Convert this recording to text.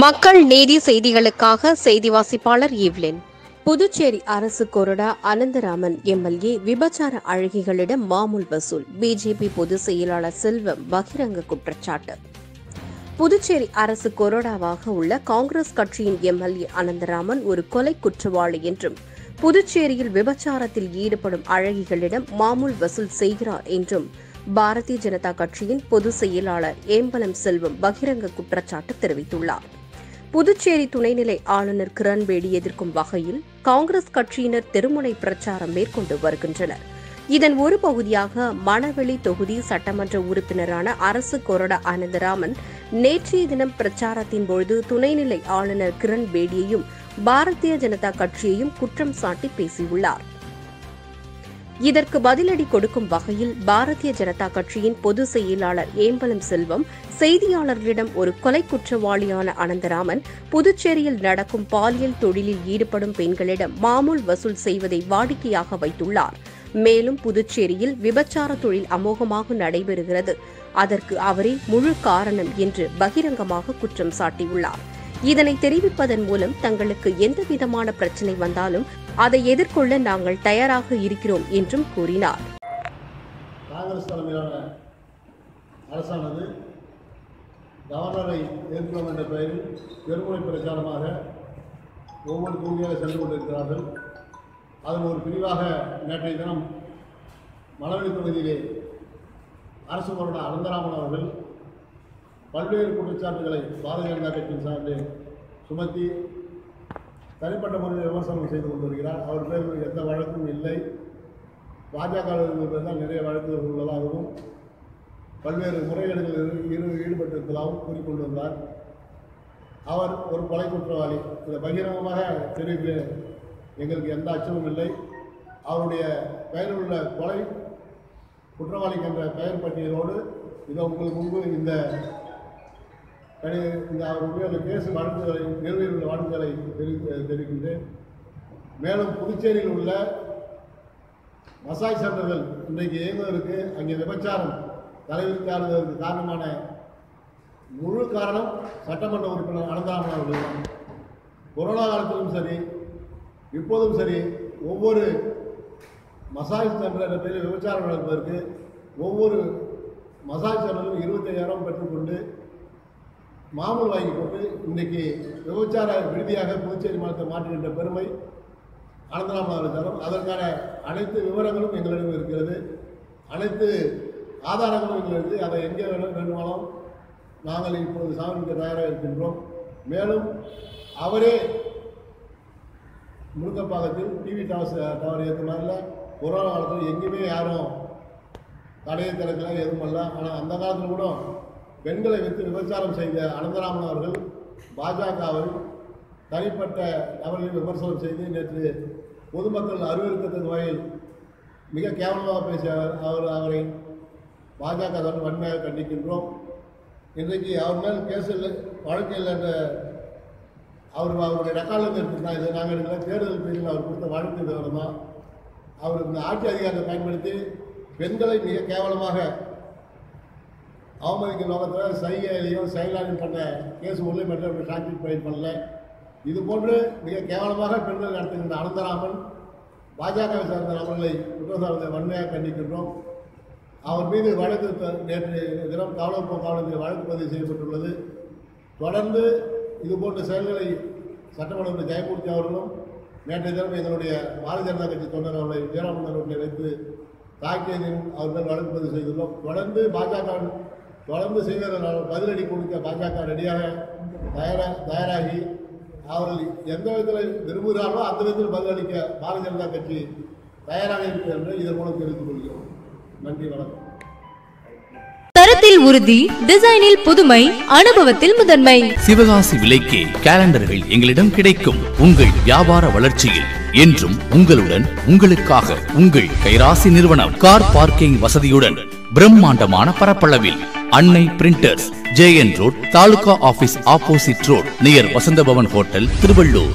மக்கள் நீதி செய்திகளுக்காக செய்தி வாசிப்பாளர் ஈவ்லின். புதுச்சேரி அரசு கொறடா அனந்தராமன் எம்எல்ஏ விபச்சார அழகிகளிடம் மாமூல் வசூல். பிஜேபி பொதுச் செயலாளர் செல்வம் பகிரங்க குற்றச்சாட்டு. புதுச்சேரி அரசு கொறடாவாக உள்ள காங்கிரஸ் கட்சியின் எம்எல்ஏ அனந்தராமன் ஒரு கொலை குற்றவாளி என்றும் புதுச்சேரியில் விபச்சாரத்தில் ஈடுபடும் அழகிகளிடம் மாமூல் வசூல் செய்கிறார் என்றும் பாரதிய ஜனதா கட்சியின் பொதுச் செயலாளர் ஏம்பலம் செல்வம் பகிரங்க குற்றச்சாட்டு தெரிவித்துள்ளார். புதுச்சேரி துணைநிலை ஆளுநர் கிரண்பேடி எதிர்க்கும் வகையில் காங்கிரஸ் கட்சியினர் தெருமுனை பிரச்சாரம் மேற்கொண்டு வருகின்றனர். இதன் ஒரு பகுதியாக மணவெளி தொகுதி சட்டமன்ற உறுப்பினரான அரசு கொறடா அனந்தராமன் நேற்றைய தினம் பிரச்சாரத்தின் பொழுது துணைநிலை ஆளுநர் கிரண் பேடியையும் பாரதிய ஜனதா கட்சியையும் குற்றம் சாட்டி பேசியுள்ளார். இதற்கு பதிலடி கொடுக்கும் வகையில் பாரதிய ஜனதா கட்சியின் பொதுச் செயலாளர் ஏம்பலம் செல்வம் செய்தியாளர்களிடம் ஒரு கொலை குற்றவாளியான அனந்தராமன் புதுச்சேரியில் நடக்கும் பாலியல் தொழிலில் ஈடுபடும் பெண்களிடம் மாமூல் வசூல் செய்வதை வாடிக்கையாக வைத்துள்ளார். மேலும் புதுச்சேரியில் விபச்சார தொழில் அமோகமாக நடைபெறுகிறது. அதற்கு அவரே முழு காரணம் என்று பகிரங்கமாக குற்றம் சாட்டியுள்ளார். இதனை தெரிவிப்பதன் மூலம் தங்களுக்கு எந்த விதமான பிரச்சனை வந்தாலும் அதை எதிர்கொள்ள நாங்கள் தயாராக இருக்கிறோம் என்றும் கூறினார். காங்கிரஸ் தலைமையிலான அரசானது கவர்னரை ஏற்கிறோம் என்ற பெயரில் பெருமுறை பிரச்சாரமாக ஒவ்வொரு தொகுதியாக சென்று கொண்டிருக்கிறார்கள். அதன் ஒரு பிரிவாக நேற்றைய தினம் மலவெளி தொகுதியிலே அரசு கொறடா அனந்தராமன் அவர்கள் பல்வேறு குற்றச்சாட்டுகளை பாரதிய ஜனதா கட்சியின் சார்பில் சுமத்தி தனிப்பட்ட முறையில் விமர்சனம் செய்து கொண்டு வருகிறார். அவர் பேர் எந்த வழக்கும் இல்லை. பாஜக தான் நிறைய வழக்குகள் உள்ளதாகவும் பல்வேறு முறைகேடுகளில் இரு ஈடுபட்டிருப்பதாகவும் கூறிக்கொண்டு வந்தார். அவர் ஒரு கொலை குற்றவாளி. இதை பகிரங்கமாக தெரிவிக்க எங்களுக்கு எந்த அச்சமும் இல்லை. அவருடைய பெயரில் உள்ள கொலை குற்றவாளிக்கு என்ற பெயர் பட்டியலோடு இதை உங்களுக்கு முன்பு இந்த இந்த அவருடைய அந்த கேஸ் வாழ்த்துதலை நிறுவையில் உள்ள வாழ்த்துதலை தெரிவி தெரிவிக்கின்றேன். மேலும் புதுச்சேரியில் உள்ள மசாய் சென்டர்கள் இன்றைக்கு இயங்குவதற்கு அங்கே விபச்சாரம் தலைவிரிக்காததற்கு காரணமான முழு காரணம் சட்டமன்ற உறுப்பினர் அனந்தாமன் அவர்கள் தான் கொரோனா காலத்திலும் சரி இப்போதும் சரி ஒவ்வொரு மசாஜ் சென்டர் என்ற பெயரில் விபச்சாரம் நடப்பதற்கு ஒவ்வொரு மசாஜ் சென்டரும் இருபத்தையாயிரம் பெற்றுக்கொண்டு மாமூல் வாங்கி போட்டு இன்றைக்கி விபச்சார விடுதியாக புதுச்சேரி மாநிலத்தை மாற்றுகின்ற பெருமை அனந்தராமன் அவர்களும் அதற்கான அனைத்து விவரங்களும் எங்களிடம் இருக்கிறது. அனைத்து ஆதாரங்களும் எங்களுக்கு அதை எங்கே வேணும் வேண்டுமானாலும் நாங்கள் இப்போது சாமிக்க தயாராக இருக்கின்றோம். மேலும் அவரே முருங்கப்பாக்கத்தில் டிவி டவர்ஸ் டவர் ஏற்ற மாதிரில கொரோனா காலத்தில் எங்கேயுமே யாரும் தடையை திறக்கல எதுவும் பண்ணல ஆனால் அந்த காலத்தில் கூட பெண்களை வைத்து விபச்சாரம் செய்த அனந்தராமன் அவர்கள் பாஜகவை தனிப்பட்ட நபர்களை விமர்சனம் செய்து நேற்று பொதுமக்கள் அறிவுறுத்தத்தக்க வகையில் மிக கேவலமாக பேசிய அவர் அவரை பாஜக தான் வன்மையாக கண்டிக்கின்றோம். இன்றைக்கு அவர் மேல் கேஸ் இல்லை வழக்கு இல்லை என்ற அவர் அவருடைய ரெக்கார்டில் எடுத்துருந்தா இதை நாங்கள் எடுக்கல தேர்தல் பேரில் அவர் கொடுத்த வழக்கு விவரமாக அவர் இந்த ஆட்சி அதிகாரத்தை பயன்படுத்தி பெண்களை மிக கேவலமாக அவமதிக்கும் நோக்கத்தில் சைகையிலையும் செயலாளர் பண்ண கேஸ் உள்ளே மட்டும் டிரான்ஸ்மிட் பயன் பண்ணல. இது போன்று மிக கேவலமாக பெண்கள் நடத்துகின்ற அனந்தராமன் பாஜகவை சார்ந்த நபர்களை குற்றச்சாட்டை வன்மையாக கண்டிக்கின்றோம். அவர் மீது வழக்கு த- நேற்று தினம் காவலர் காவலத்தில் வழக்கு பதிவு செய்யப்பட்டுள்ளது. தொடர்ந்து இது போன்ற செயல்களை சட்டமன்ற ஜெயமூர்த்தி அவர்களும் நேற்றைய தினம் எங்களுடைய பாரதிய ஜனதா கட்சி தொண்டர் அவர்களை ஜெயராமன் அவர்களை வைத்து தாக்கியதில் அவர் மேல் வழக்கு பதிவு செய்துள்ளோம். தொடர்ந்து பாஜக தொடர்ந்து செய்வதனால் பதிலடி கொடுக்க பாஜக ரெடியாக தயாரா தயாராகி அவர்கள் எந்த விதத்தில் விரும்புகிறார்களோ அந்த விதத்தில் பதிலளிக்க பாரதிய ஜனதா கட்சி தயாராக இருக்கிறது என்று இதன் மூலம் தெரிவித்துக் கொள்கிறோம். நன்றி வணக்கம். தரத்தில் உறுதி டிசைனில் புதுமை அனுபவத்தில் முதன்மை. சிவகாசி விலைக்கே கேலண்டர்கள் எங்களிடம் கிடைக்கும். உங்கள் வியாபார வளர்ச்சியில் என்றும் உங்களுடன் உங்களுக்காக உங்கள் கைராசி நிறுவனம் கார் பார்க்கிங் வசதியுடன் பிரம்மாண்டமான பரப்பளவில் Annai printers J N road taluka office opposite road near Vasanthabhavan hotel Tiruvallur.